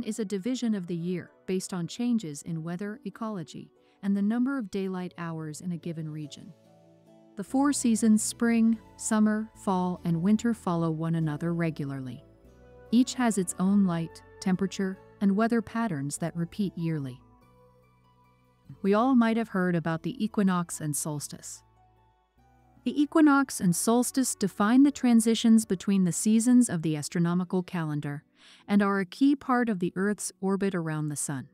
season is a division of the year based on changes in weather ecology and the number of daylight hours in a given region. The four seasons spring, summer, fall, and winter follow one another regularly. Each has its own light, temperature, and weather patterns that repeat yearly. We all might have heard about the equinox and solstice. The equinox and solstice define the transitions between the seasons of the astronomical calendar and are a key part of the Earth's orbit around the Sun.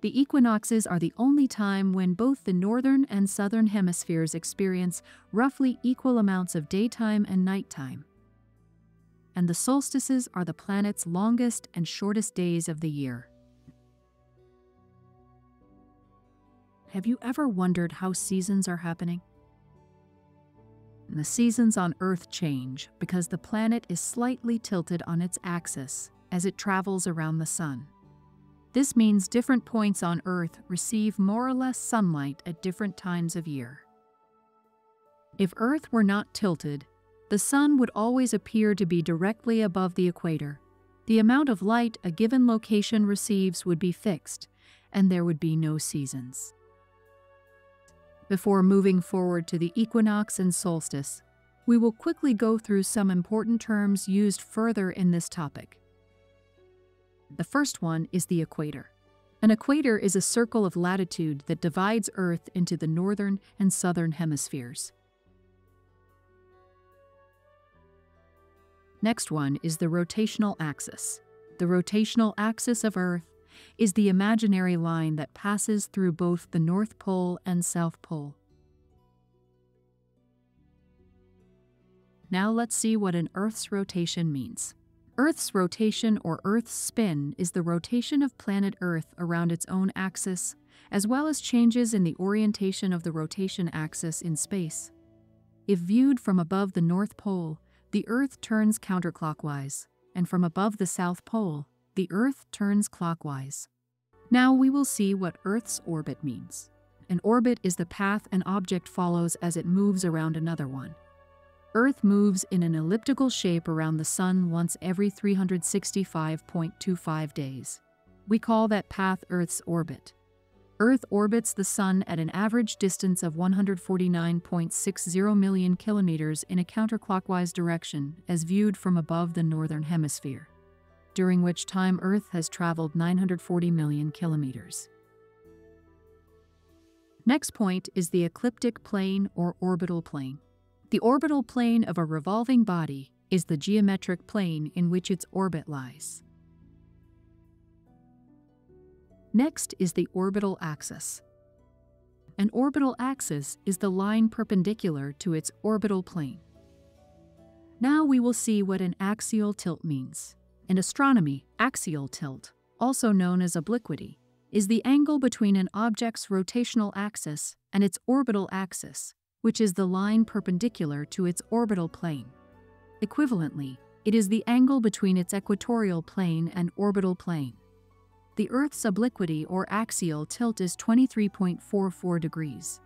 The equinoxes are the only time when both the northern and southern hemispheres experience roughly equal amounts of daytime and nighttime. And the solstices are the planet's longest and shortest days of the year. Have you ever wondered how seasons are happening? The seasons on Earth change because the planet is slightly tilted on its axis as it travels around the Sun. This means different points on Earth receive more or less sunlight at different times of year. If Earth were not tilted, the Sun would always appear to be directly above the equator. The amount of light a given location receives would be fixed, and there would be no seasons. Before moving forward to the equinox and solstice, we will quickly go through some important terms used further in this topic. The first one is the equator. An equator is a circle of latitude that divides Earth into the northern and southern hemispheres. Next one is the rotational axis. The rotational axis of Earth is the imaginary line that passes through both the North Pole and South Pole. Now let's see what an Earth's rotation means. Earth's rotation or Earth's spin is the rotation of planet Earth around its own axis, as well as changes in the orientation of the rotation axis in space. If viewed from above the North Pole, the Earth turns counterclockwise, and from above the South Pole, the Earth turns clockwise. Now we will see what Earth's orbit means. An orbit is the path an object follows as it moves around another one. Earth moves in an elliptical shape around the Sun once every 365.25 days. We call that path Earth's orbit. Earth orbits the Sun at an average distance of 149.60 million kilometers in a counterclockwise direction as viewed from above the Northern Hemisphere during which time Earth has traveled 940 million kilometers. Next point is the ecliptic plane or orbital plane. The orbital plane of a revolving body is the geometric plane in which its orbit lies. Next is the orbital axis. An orbital axis is the line perpendicular to its orbital plane. Now we will see what an axial tilt means. In astronomy, axial tilt, also known as obliquity, is the angle between an object's rotational axis and its orbital axis, which is the line perpendicular to its orbital plane. Equivalently, it is the angle between its equatorial plane and orbital plane. The Earth's obliquity or axial tilt is 23.44 degrees.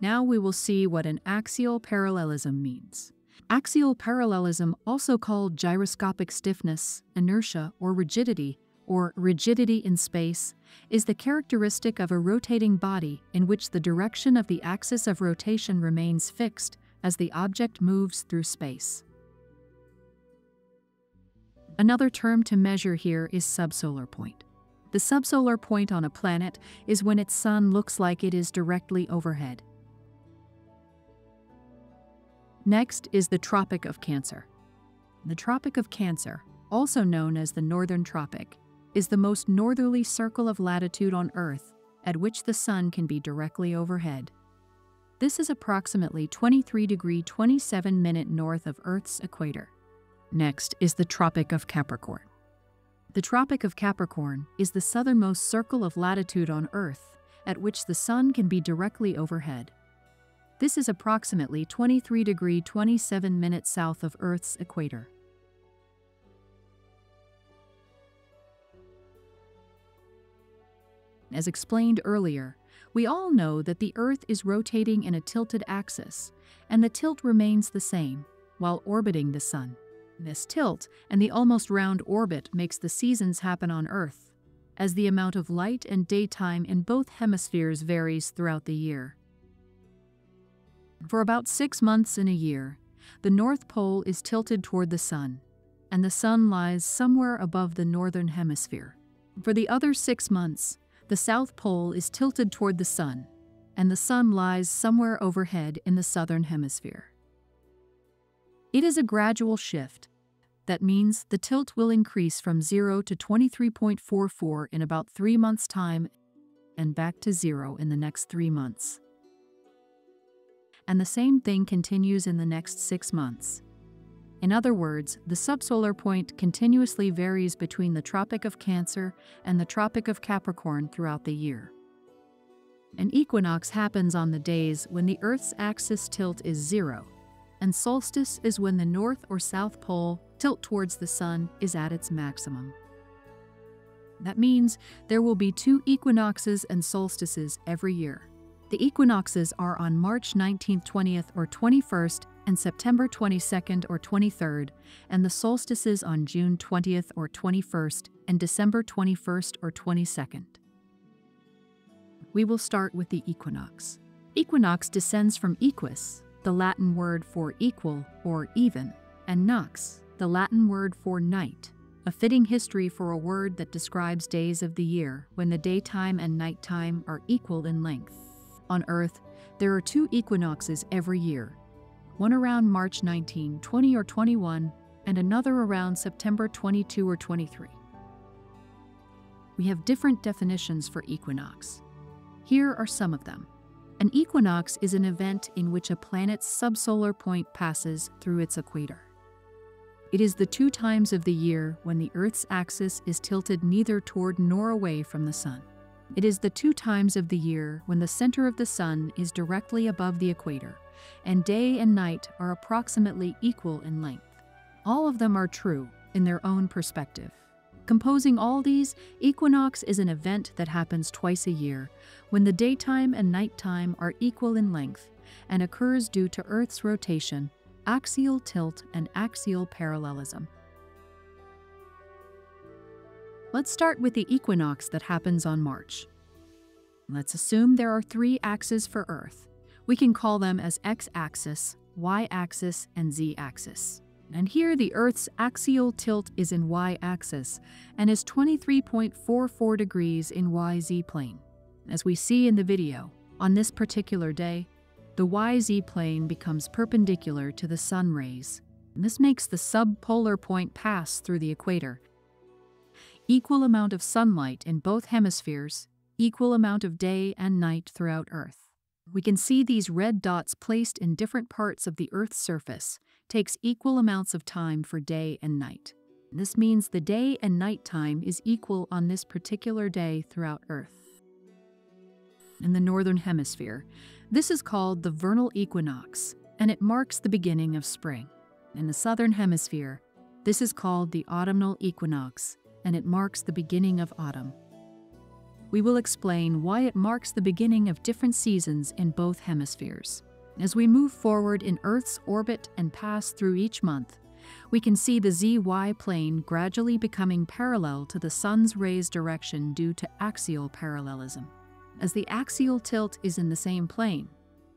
Now we will see what an axial parallelism means. Axial parallelism, also called gyroscopic stiffness, inertia, or rigidity, or rigidity in space, is the characteristic of a rotating body in which the direction of the axis of rotation remains fixed as the object moves through space. Another term to measure here is subsolar point. The subsolar point on a planet is when its sun looks like it is directly overhead. Next is the Tropic of Cancer. The Tropic of Cancer, also known as the Northern Tropic, is the most northerly circle of latitude on Earth at which the sun can be directly overhead. This is approximately 23 degree 27 minute north of Earth's equator. Next is the Tropic of Capricorn. The Tropic of Capricorn is the southernmost circle of latitude on Earth at which the sun can be directly overhead. This is approximately 23 degree 27 minutes south of Earth's equator. As explained earlier, we all know that the Earth is rotating in a tilted axis, and the tilt remains the same while orbiting the Sun. This tilt and the almost round orbit makes the seasons happen on Earth, as the amount of light and daytime in both hemispheres varies throughout the year. For about six months in a year, the North Pole is tilted toward the Sun, and the Sun lies somewhere above the Northern Hemisphere. For the other six months, the South Pole is tilted toward the Sun, and the Sun lies somewhere overhead in the Southern Hemisphere. It is a gradual shift. That means the tilt will increase from 0 to 23.44 in about three months' time and back to zero in the next three months and the same thing continues in the next six months. In other words, the subsolar point continuously varies between the Tropic of Cancer and the Tropic of Capricorn throughout the year. An equinox happens on the days when the Earth's axis tilt is zero, and solstice is when the north or south pole tilt towards the sun is at its maximum. That means there will be two equinoxes and solstices every year. The equinoxes are on March 19th, 20th, or 21st, and September 22nd or 23rd, and the solstices on June 20th or 21st, and December 21st or 22nd. We will start with the equinox. Equinox descends from equus, the Latin word for equal or even, and nox, the Latin word for night, a fitting history for a word that describes days of the year when the daytime and nighttime are equal in length. On Earth, there are two equinoxes every year one around March 19, 20, or 21, and another around September 22 or 23. We have different definitions for equinox. Here are some of them. An equinox is an event in which a planet's subsolar point passes through its equator. It is the two times of the year when the Earth's axis is tilted neither toward nor away from the Sun. It is the two times of the year when the center of the sun is directly above the equator, and day and night are approximately equal in length. All of them are true in their own perspective. Composing all these, equinox is an event that happens twice a year, when the daytime and nighttime are equal in length, and occurs due to Earth's rotation, axial tilt, and axial parallelism. Let's start with the equinox that happens on March. Let's assume there are three axes for Earth. We can call them as x-axis, y-axis, and z-axis. And here the Earth's axial tilt is in y-axis and is 23.44 degrees in YZ plane. As we see in the video, on this particular day, the YZ plane becomes perpendicular to the sun rays. And This makes the subsolar point pass through the equator equal amount of sunlight in both hemispheres, equal amount of day and night throughout Earth. We can see these red dots placed in different parts of the Earth's surface takes equal amounts of time for day and night. This means the day and night time is equal on this particular day throughout Earth. In the Northern Hemisphere, this is called the vernal equinox, and it marks the beginning of spring. In the Southern Hemisphere, this is called the autumnal equinox, and it marks the beginning of autumn. We will explain why it marks the beginning of different seasons in both hemispheres. As we move forward in Earth's orbit and pass through each month, we can see the ZY plane gradually becoming parallel to the sun's rays direction due to axial parallelism. As the axial tilt is in the same plane,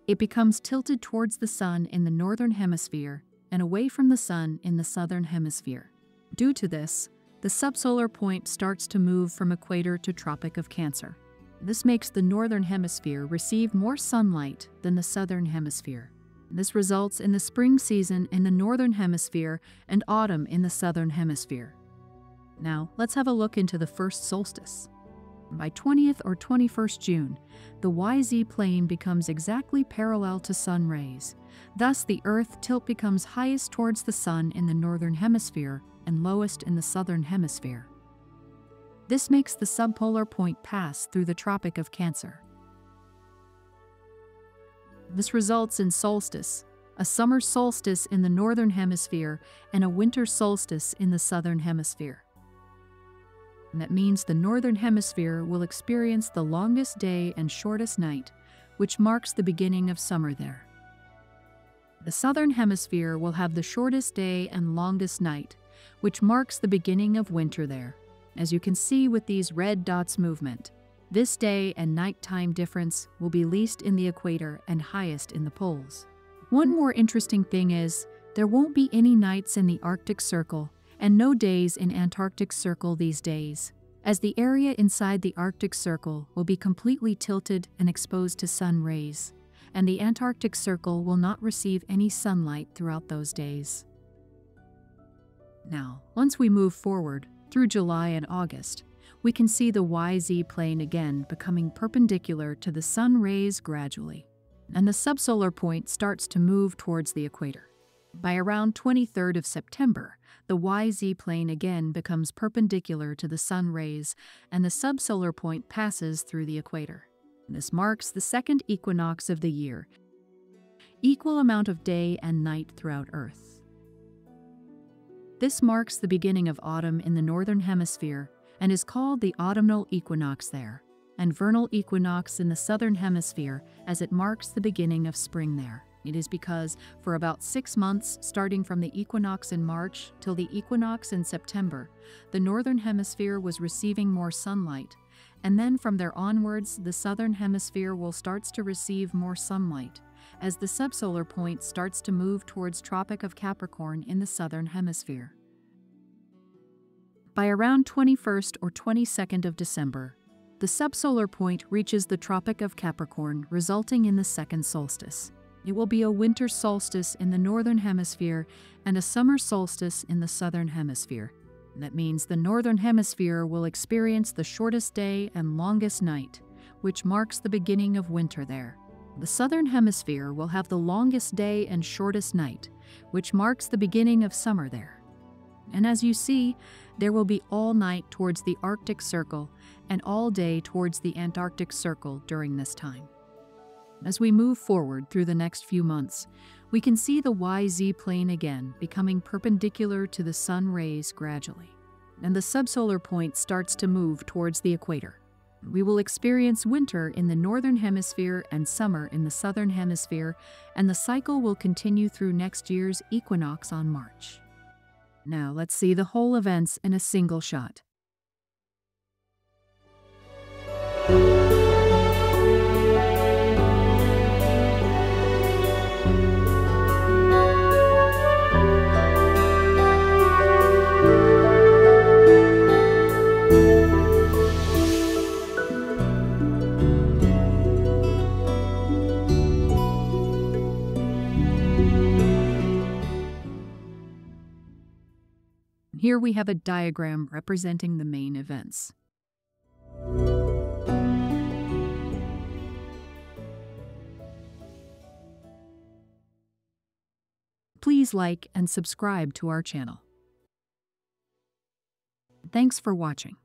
it becomes tilted towards the sun in the northern hemisphere and away from the sun in the southern hemisphere. Due to this, the subsolar point starts to move from equator to Tropic of Cancer. This makes the northern hemisphere receive more sunlight than the southern hemisphere. This results in the spring season in the northern hemisphere and autumn in the southern hemisphere. Now, let's have a look into the first solstice. By 20th or 21st June, the YZ plane becomes exactly parallel to sun rays. Thus, the Earth tilt becomes highest towards the sun in the northern hemisphere and lowest in the southern hemisphere. This makes the subsolar point pass through the Tropic of Cancer. This results in solstice, a summer solstice in the northern hemisphere and a winter solstice in the southern hemisphere. And that means the northern hemisphere will experience the longest day and shortest night, which marks the beginning of summer there. The southern hemisphere will have the shortest day and longest night, which marks the beginning of winter there. As you can see with these red dots movement, this day and nighttime difference will be least in the equator and highest in the poles. One more interesting thing is, there won't be any nights in the Arctic Circle and no days in Antarctic Circle these days, as the area inside the Arctic Circle will be completely tilted and exposed to sun rays, and the Antarctic Circle will not receive any sunlight throughout those days. Now, once we move forward through July and August, we can see the YZ plane again becoming perpendicular to the sun rays gradually, and the subsolar point starts to move towards the equator. By around 23rd of September, the YZ plane again becomes perpendicular to the sun rays and the subsolar point passes through the equator. This marks the second equinox of the year, equal amount of day and night throughout Earth. This marks the beginning of autumn in the northern hemisphere and is called the autumnal equinox there, and vernal equinox in the southern hemisphere as it marks the beginning of spring there. It is because for about six months, starting from the equinox in March till the equinox in September, the northern hemisphere was receiving more sunlight, and then from there onwards, the southern hemisphere will starts to receive more sunlight as the subsolar point starts to move towards Tropic of Capricorn in the southern hemisphere. By around 21st or 22nd of December, the subsolar point reaches the Tropic of Capricorn, resulting in the second solstice. It will be a winter solstice in the northern hemisphere and a summer solstice in the southern hemisphere. That means the northern hemisphere will experience the shortest day and longest night, which marks the beginning of winter there. The southern hemisphere will have the longest day and shortest night, which marks the beginning of summer there. And as you see, there will be all night towards the Arctic Circle and all day towards the Antarctic Circle during this time. As we move forward through the next few months, we can see the YZ plane again becoming perpendicular to the sun rays gradually, and the subsolar point starts to move towards the equator. We will experience winter in the northern hemisphere and summer in the southern hemisphere, and the cycle will continue through next year's equinox on March. Now let's see the whole events in a single shot. Here we have a diagram representing the main events. Please like and subscribe to our channel. Thanks for watching.